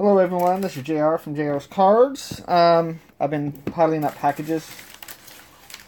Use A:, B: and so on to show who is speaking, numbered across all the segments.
A: Hello everyone, this is JR from JR's Cards. Um, I've been piling up packages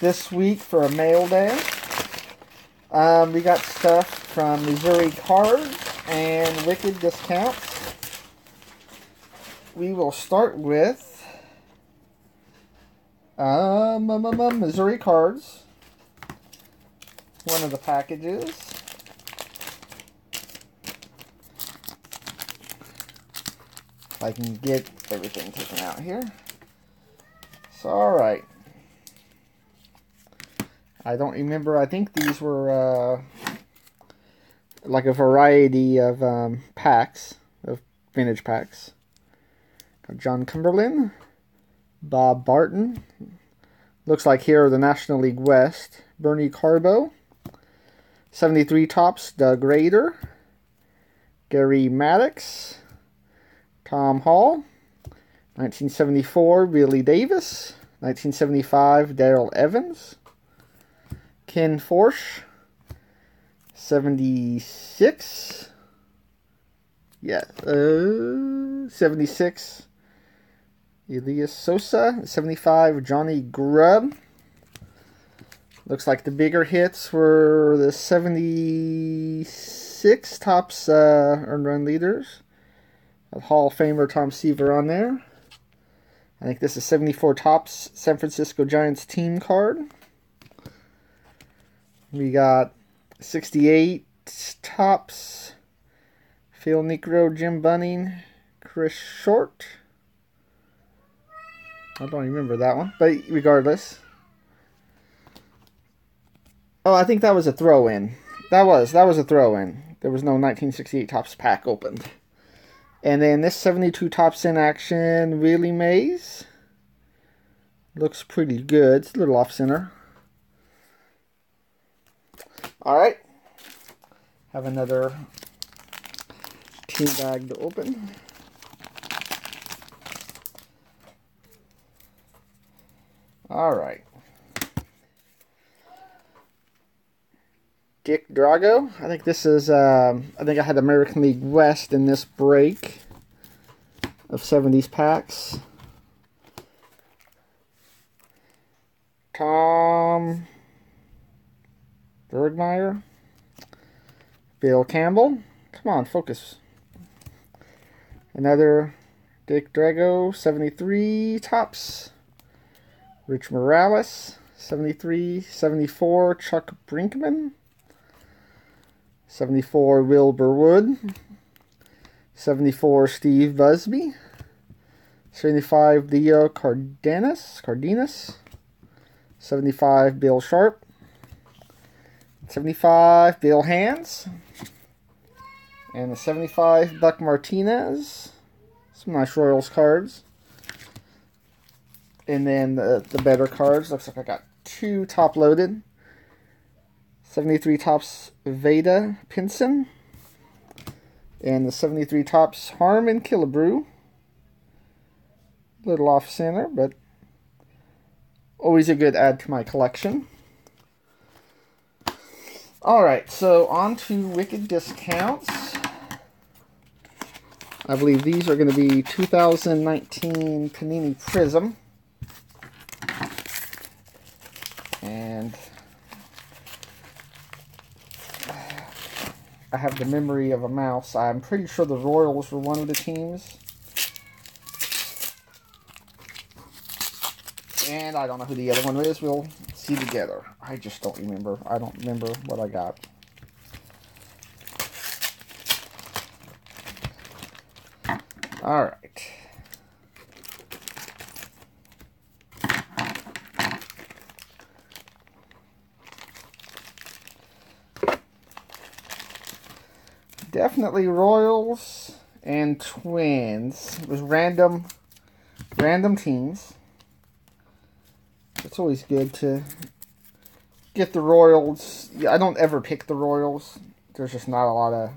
A: this week for a mail day. Um, we got stuff from Missouri Cards and Wicked Discounts. We will start with um, um, um, um, Missouri Cards. One of the packages. If I can get everything taken out here. So, alright. I don't remember. I think these were uh, like a variety of um, packs, of vintage packs. John Cumberland, Bob Barton. Looks like here are the National League West. Bernie Carbo. 73 Topps, Doug Rader. Gary Maddox. Tom Hall. 1974, Billy Davis. 1975, Darrell Evans. Ken Forsch. 76. Yeah, uh, 76. Elias Sosa. 75, Johnny Grubb. Looks like the bigger hits were the 76 Topps uh, earned run leaders. Hall of Famer Tom Seaver on there. I think this is 74 Topps San Francisco Giants team card. We got 68 Topps Phil Niekro, Jim Bunning, Chris Short. I don't remember that one, but regardless. Oh, I think that was a throw-in. That was that was a throw-in. There was no 1968 Topps pack opened. And then this 72 Topps in action, Willie Mays. Looks pretty good. It's a little off center. Alright. Have another team bag to open. Alright. Dick Drago. I think this is, um, I think I had American League West in this break of 70s packs. Tom Burgmeier. Bill Campbell. Come on, focus. Another Dick Drago, 73 Topps. Rich Morales, 73. 74, Chuck Brinkman. 74 Wilbur Wood, 74 Steve Busby, 75 Leo Cardenas, Cardenas, 75 Bill Sharp, 75 Bill Hands, and the 75 Buck Martinez. Some nice Royals cards. And then the, the better cards. Looks like I got two top loaded. 73 Topps Vada Pinson. And the 73 Topps Harmon Killebrew. Little off center, but always a good add to my collection. Alright, so on to Wicked Discounts. I believe these are going to be 2019 Panini Prizm. And I have the memory of a mouse. I'm pretty sure the Royals were one of the teams. And I don't know who the other one is. We'll see together. I just don't remember. I don't remember what I got. All right. Definitely Royals and Twins. It was random, random teams. It's always good to get the Royals. Yeah, I don't ever pick the Royals. There's just not a lot of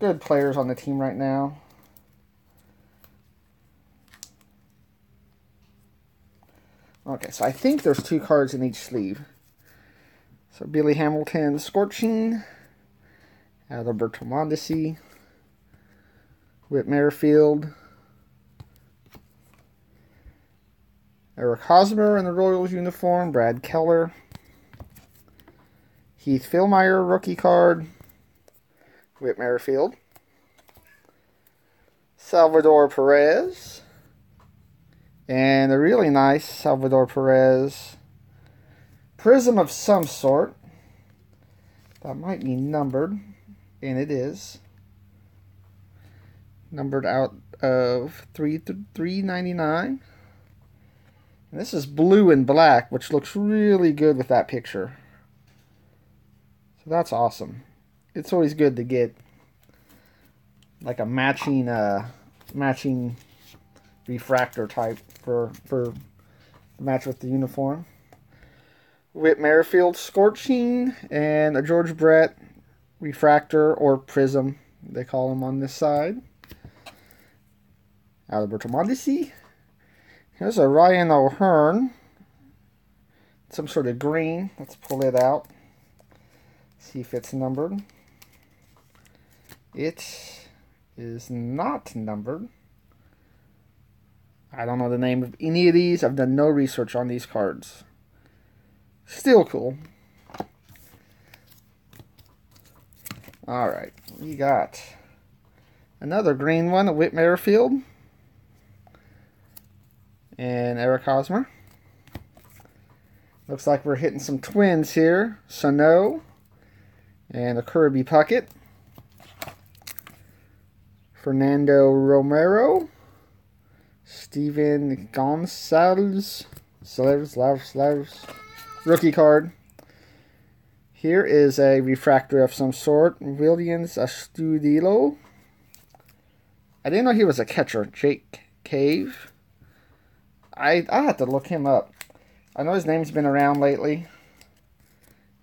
A: good players on the team right now. Okay, so I think there's two cards in each sleeve. So Billy Hamilton, Scorching. Adalberto Mondesi. Whit Merrifield. Eric Hosmer in the Royals uniform. Brad Keller. Heath Fillmyer rookie card. Whit Merrifield. Salvador Perez. And a really nice Salvador Perez prism of some sort. That might be numbered, and it is. Numbered out of 3 399. And this is blue and black, which looks really good with that picture. So that's awesome. It's always good to get like a matching uh matching refractor type for for match with the uniform. Whit Merrifield Scorching and a George Brett refractor or prism, they call them on this side. Alberto Mondesi. Here's a Ryan O'Hearn. Some sort of green. Let's pull it out. See if it's numbered. It is not numbered. I don't know the name of any of these. I've done no research on these cards. Still cool. Alright, we got another green one, Whit Merrifield. And Eric Hosmer. Looks like we're hitting some twins here. Sano and a Kirby Puckett. Fernando Romero. Stephen Gonsalves. Slavs, Slavs, Slavs. Rookie card. Here is a refractor of some sort. Willians Astudillo. I didn't know he was a catcher. Jake Cave. I I have to look him up. I know his name's been around lately.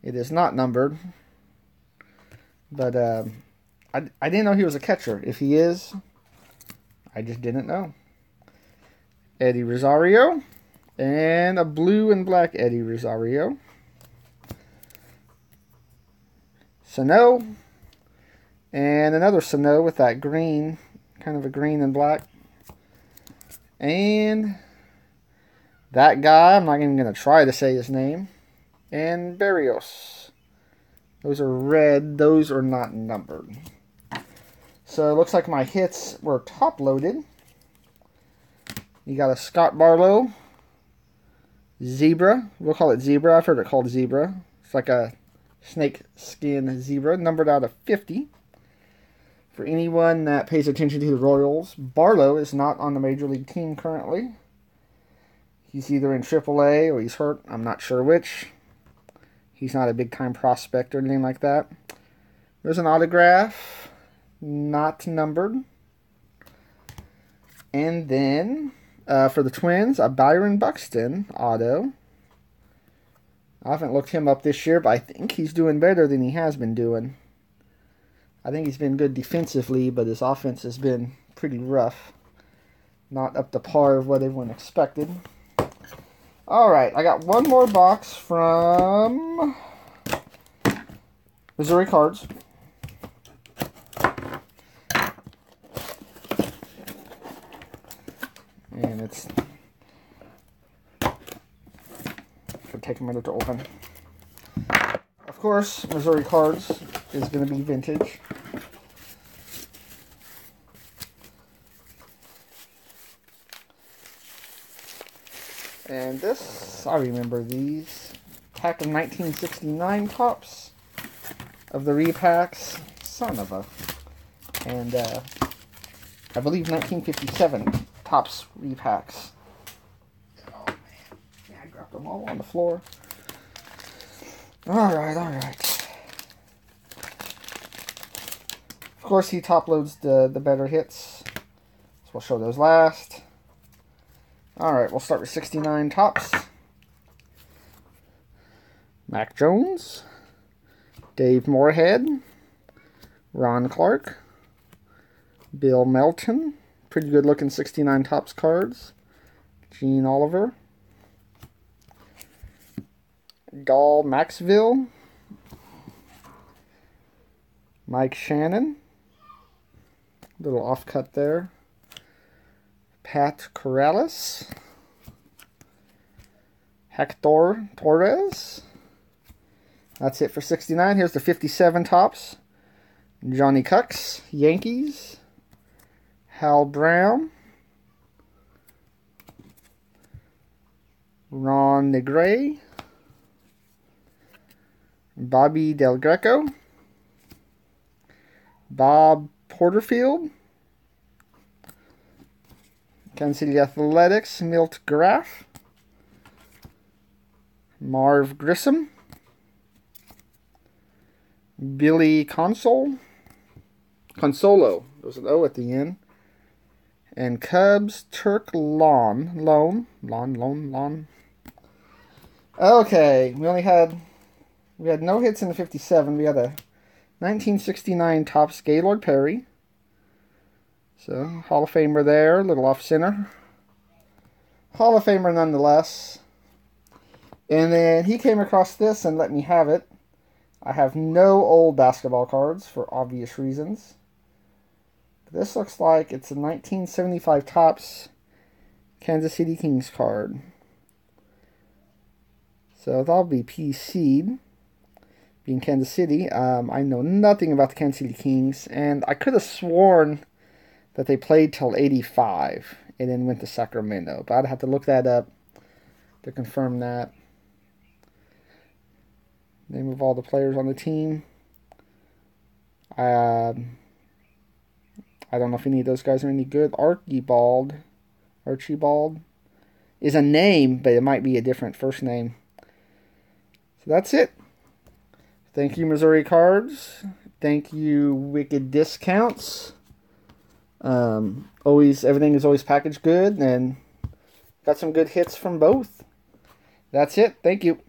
A: It is not numbered. But uh, I, I didn't know he was a catcher. If he is, I just didn't know. Eddie Rosario. And a blue and black Eddie Rosario. Sano. And another Sano with that green, kind of a green and black. And that guy, I'm not even going to try to say his name. And Barrios. Those are red. Those are not numbered. So it looks like my hits were top loaded. You got a Scott Barlow. Zebra. We'll call it Zebra. I've heard it called Zebra. It's like a snake skin zebra. Numbered out of 50. For anyone that pays attention to the Royals, Barlow is not on the Major League team currently. He's either in AAA or he's hurt. I'm not sure which. He's not a big time prospect or anything like that. There's an autograph, not numbered. And then uh, for the Twins, a Byron Buxton auto. I haven't looked him up this year, but I think he's doing better than he has been doing. I think he's been good defensively, but his offense has been pretty rough. Not up to par of what everyone expected. Alright, I got one more box from Missouri Cards. And it's take a minute to open. Of course, Missouri Cards is going to be vintage. And this, I remember these. Pack of 1969 Topps of the repacks. Son of a. And uh, I believe 1957 Topps repacks. Oh man. Yeah, I dropped them all on the floor. Alright, alright. Of course, he top loads the, the better hits. So we'll show those last. Alright, we'll start with 69 Topps. Mack Jones. Dave Morehead. Ron Clark. Bill Melton. Pretty good looking 69 Topps cards. Gene Oliver. Gall Maxvill. Mike Shannon. Little off cut there. Pat Corrales. Hector Torres. That's it for 69. Here's the 57 Topps. Johnny Kucks, Yankees. Hal Brown. Ron Negray. Bobby Del Greco. Bob Porterfield. Kansas City Athletics, Milt Graff. Marv Grissom. Billy Console. Consolo. There's an O at the end. And Cubs Turk Lawn. Loan. Lawn, Loan, Lawn. Okay, we only had we had no hits in the 57. We had a 1969 Topps Gaylord Perry. So, Hall of Famer there, a little off center. Hall of Famer nonetheless. And then he came across this and let me have it. I have no old basketball cards for obvious reasons. This looks like it's a 1975 Topps Kansas City Kings card. So that'll be PC'd. Being Kansas City, um, I know nothing about the Kansas City Kings, and I could have sworn that they played till 85 and then went to Sacramento. But I'd have to look that up to confirm that. Name of all the players on the team. Uh, I don't know if any of those guys are any good. Archibald, Archibald is a name, but it might be a different first name. So that's it. Thank you, Missouri Cards. Thank you, Wicked Discounts. Um, always everything is always packaged good and got some good hits from both. That's it. Thank you.